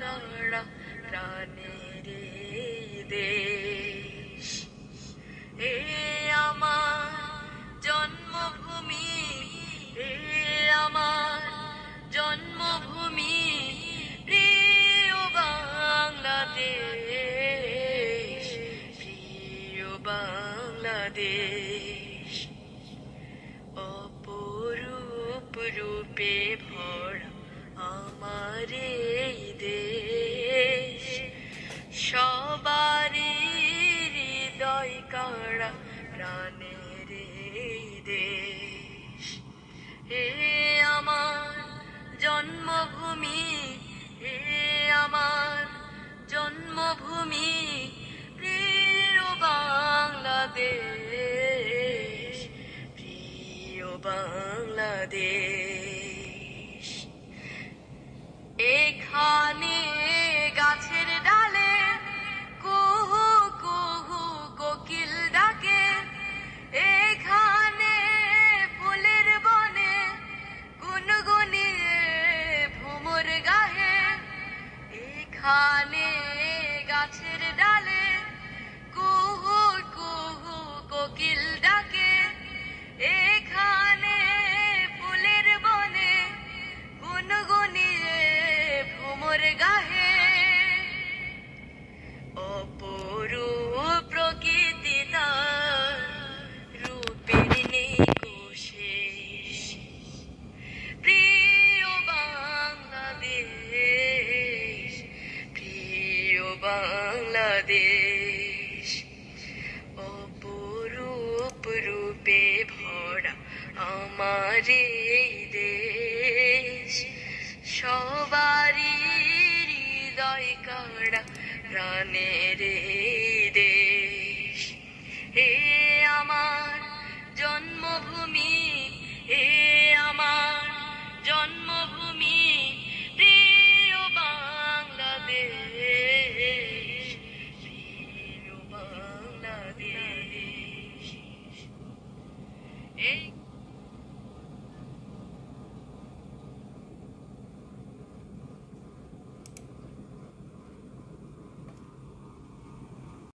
কাড়া প্রাণের এই দেশ। এ আমার জন্মভূমি এ আমার জন্মভূমি, প্রিয় বাংলাদেশ প্রিয় বাংলাদেশ। অপরূপ রূপে ভরা আমার হৃদয় কাড়া প্রাণের দেশ হে আমার জন্মভূমি হে আমার জন্মভূমি প্রিয় বাংলাদেশ প্রিয় বাংলাদেশ এখানে এখানে গাছের বাংলাদেশ। অপরূপ রূপে ভরা আমার এই দেশ। সবারই হৃদয় কাড়া প্রাণের দেশ। Hey.